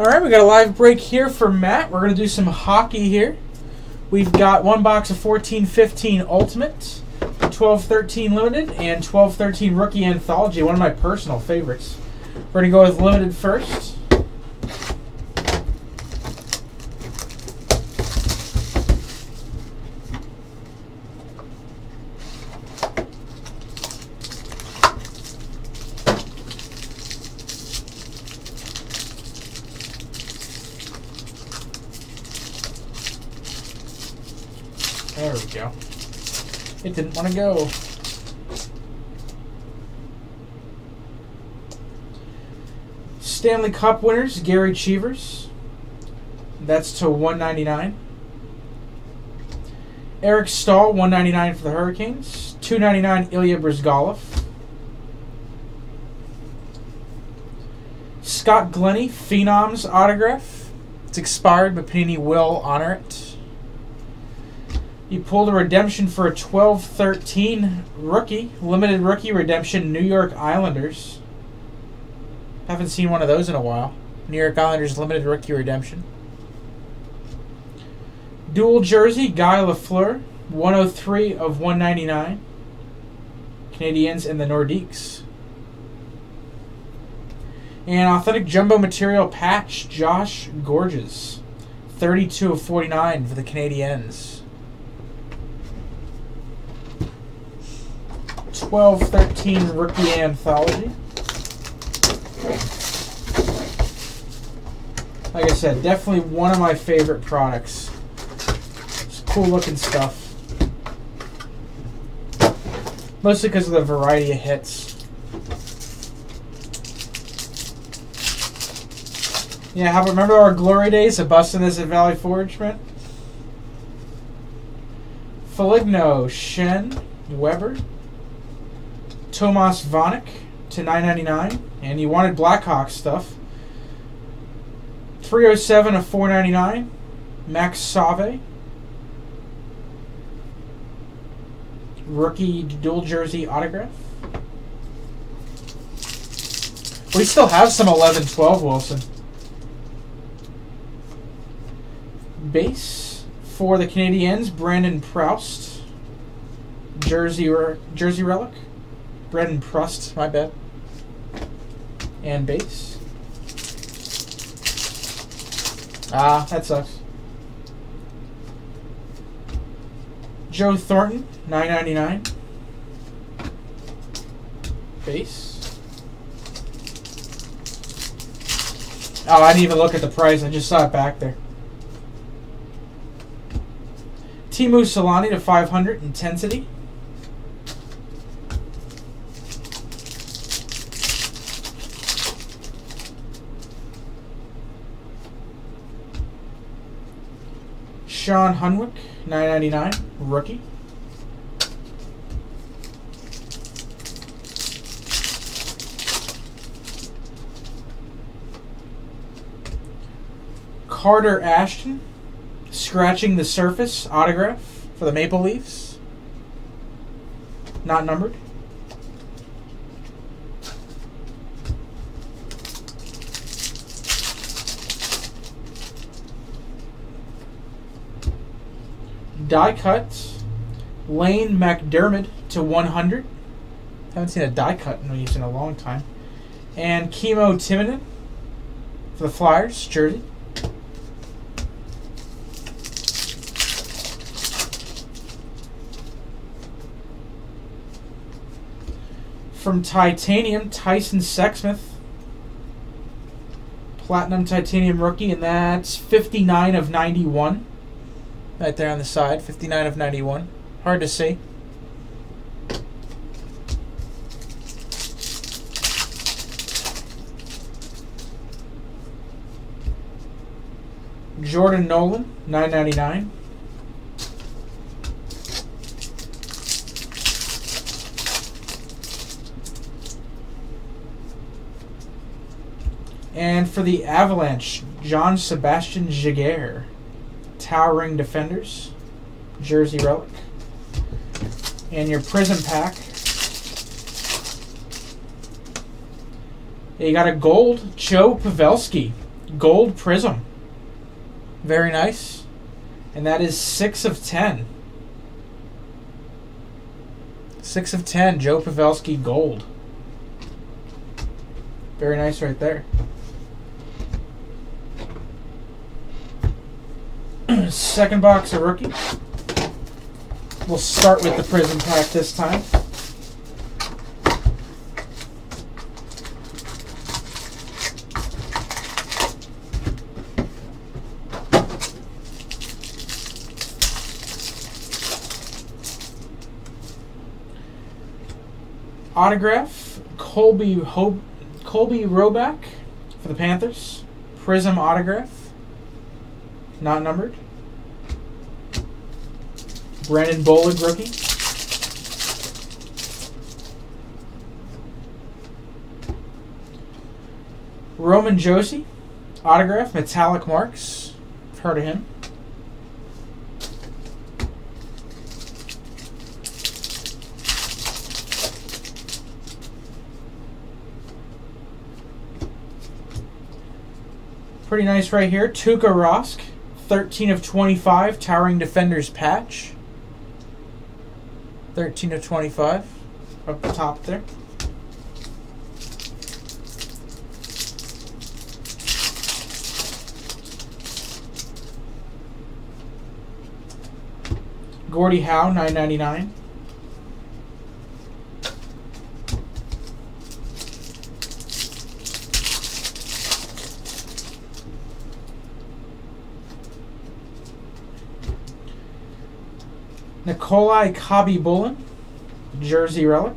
All right, we got a live break here for Matt. We're going to do some hockey here. We've got one box of 14 15 Ultimate, 12 13 Limited, and 12 13 Rookie Anthology, one of my personal favorites. We're going to go with Limited first. There we go. It didn't want to go. Stanley Cup winners, Gary Cheevers. That's to 199. Eric Staal, 199 for the Hurricanes. 299 Ilya Bryzgalov. Scott Glennie, Phenoms autograph. It's expired, but Panini will honor it. You pulled a redemption for a 12 13 rookie, limited rookie redemption, New York Islanders. Haven't seen one of those in a while. New York Islanders limited rookie redemption. Dual jersey, Guy Lafleur, 103 of 199. Canadiens and the Nordiques. And authentic jumbo material patch, Josh Gorges, 32 of 49 for the Canadiens. 12 13 rookie anthology. Like I said, definitely one of my favorite products. It's cool looking stuff. Mostly because of the variety of hits. Yeah, how remember our glory days of busting this at Valley Forge, man? Feligno, Shen, Weber, Tomas Vanek to 9.99, and you wanted Blackhawk stuff. 307 of 4.99, Max Sauve, rookie dual jersey autograph. We still have some 11-12 Wilson. Base for the Canadiens, Brandon Proust, jersey or jersey relic. Brendan Prust, my bad. And base. Ah, that sucks. Joe Thornton, nine ninety nine. Base. Oh, I didn't even look at the price. I just saw it back there. Teemu Selanne to 500 intensity. Shawn Hunwick, 999, rookie. Carter Ashton, scratching the surface autograph for the Maple Leafs. Not numbered. Die cut Lane MacDermid to 100. Haven't seen a die cut in use in a long time. And Kimmo Timonen for the Flyers jersey. From Titanium, Tyson Sexsmith. Platinum Titanium rookie, and that's 59 of 91. Right there on the side, 59 of 91. Hard to see. Jordan Nolan, 999. And for the Avalanche, John Sebastian Giguere. Towering Defenders, Jersey Relic. And your Prizm Pack. You got a gold Joe Pavelski, Gold Prizm. Very nice. And that is 6 of 10. 6 of 10, Joe Pavelski Gold. Very nice right there. Second box of rookie. We'll start with the Prizm pack this time. Autograph Colby Ho- Colby Robak for the Panthers. Prizm autograph. Not numbered. Brandon Bollig rookie. Roman Josi autograph metallic marks. Heard of him. Pretty nice right here. Tuukka Rask, 13 of 25, Towering Defenders patch. 13 of 25 up the top there. Gordie Howe, 9.99. Nikolai Khabibulin, Jersey Relic.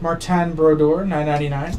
Martin Brodeur, 9.99.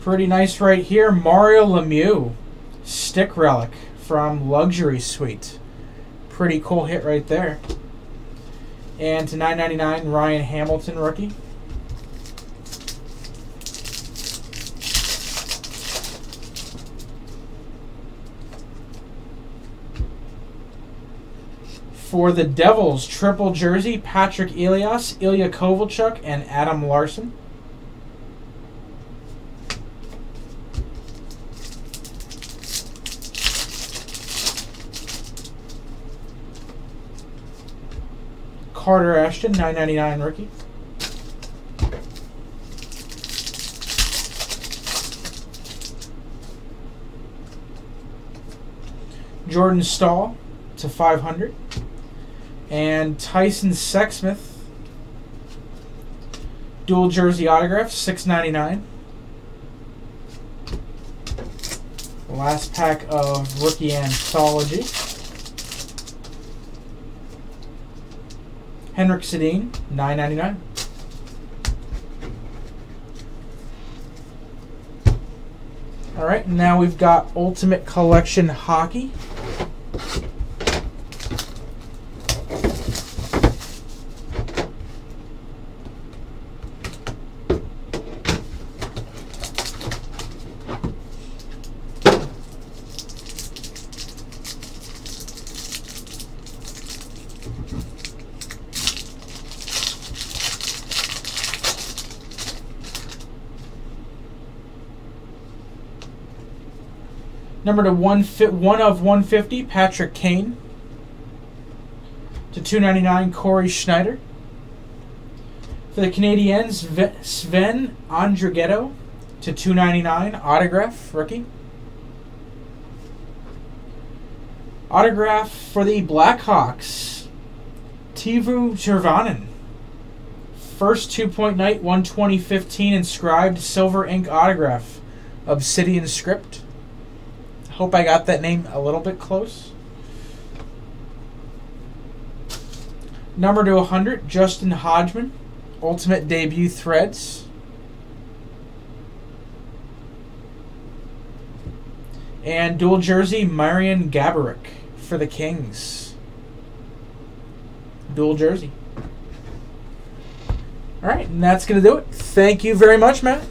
Pretty nice right here. Mario Lemieux, stick relic from Luxury Suite. Pretty cool hit right there. And to 9.99, Ryan Hamilton rookie. For the Devils, triple jersey, Patrik Elias, Ilya Kovalchuk, and Adam Larsson. Carter Ashton, 9.99 rookie. Jordan Staal to 500. And Tyson Sexsmith, dual jersey autograph, 6.99. Last pack of rookie anthology. Henrik Sedin, nine ninety nine. All right, now we've got Ultimate Collection Hockey. Number to one one of 150, Patrick Kane. To 299, Cory Schneider. For the Canadiens, Sven Andrighetto. To 299, autograph, rookie. Autograph for the Blackhawks, Teuvo Teravainen. First two point night, 12015 inscribed silver ink autograph. Obsidian script. Hope I got that name a little bit close. Number to 100, Justin Hodgman. Ultimate debut threads. And dual jersey, Marian Gaborik for the Kings. Dual jersey. All right, and that's going to do it. Thank you very much, Matt.